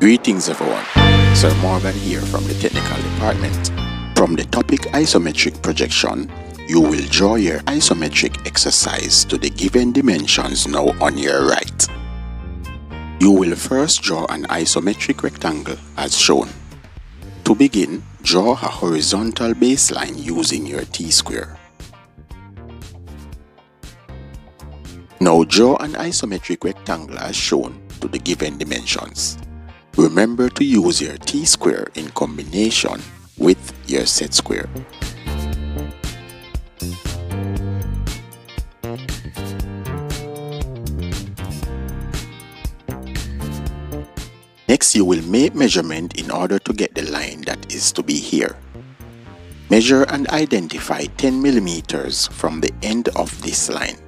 Greetings everyone, Sir Morgan here from the technical department. From the topic isometric projection, you will draw your isometric exercise to the given dimensions now on your right. You will first draw an isometric rectangle as shown. To begin, draw a horizontal baseline using your t-square. Now draw an isometric rectangle as shown to the given dimensions. Remember to use your t-square in combination with your set square. Next you will make measurement in order to get the line that is to be here. Measure and identify 10 millimeters from the end of this line.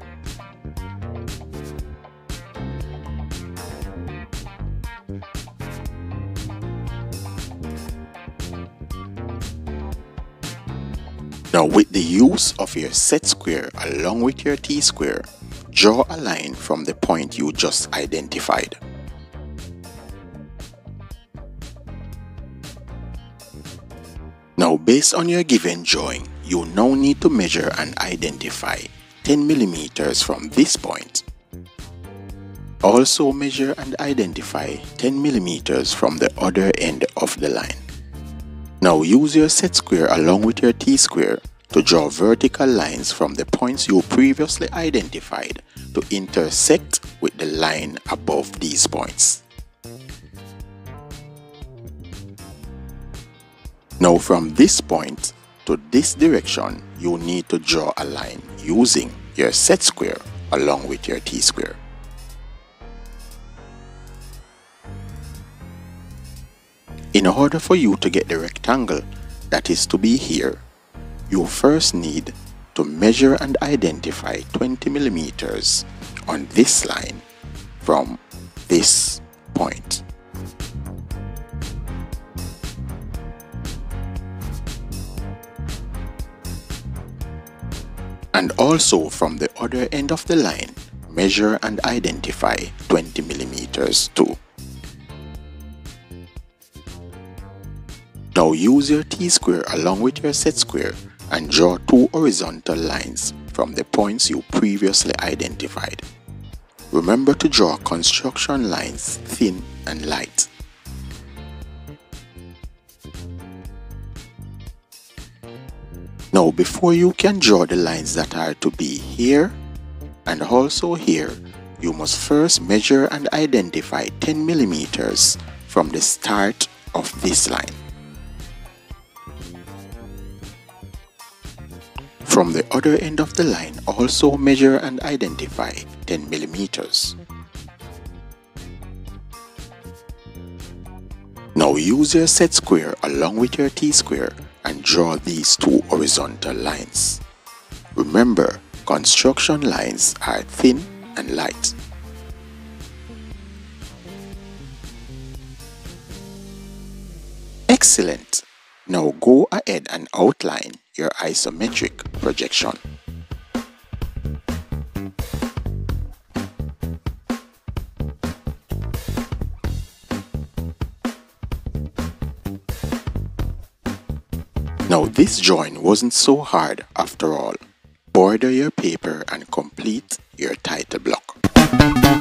Now with the use of your set square along with your t-square, draw a line from the point you just identified. Now based on your given drawing, you now need to measure and identify 10 millimeters from this point. Also measure and identify 10 millimeters from the other end of the line. Now use your set square along with your t-square to draw vertical lines from the points you previously identified to intersect with the line above these points. Now from this point to this direction, you need to draw a line using your set square along with your t-square. In order for you to get the rectangle that is to be here, you first need to measure and identify 20 millimeters on this line from this point. And also from the other end of the line, measure and identify 20 millimeters too. Now use your t-square along with your set square and draw two horizontal lines from the points you previously identified. Remember to draw construction lines thin and light. Now before you can draw the lines that are to be here and also here, you must first measure and identify 10 millimeters from the start of this line. From the other end of the line, also measure and identify 10 millimeters. Now use your set square along with your t-square and draw these two horizontal lines. Remember, construction lines are thin and light. Excellent! Now go ahead and outline your isometric projection. Now this drawing wasn't so hard after all. Border your paper and complete your title block.